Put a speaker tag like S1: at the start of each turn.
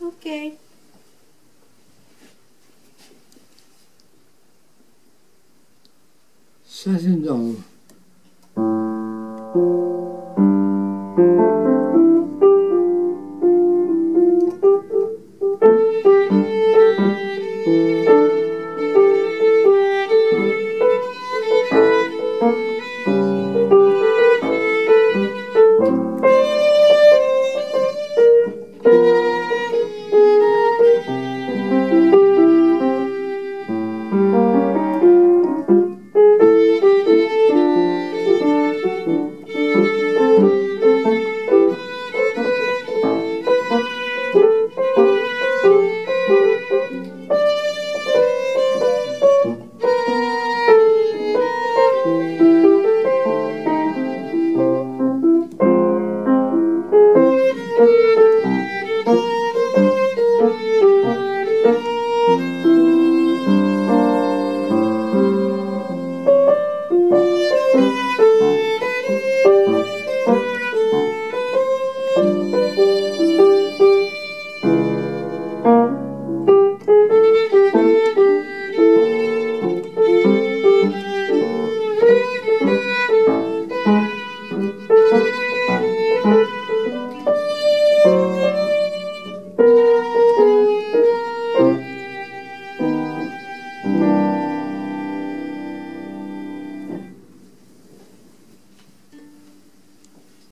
S1: Okay.
S2: Shut it.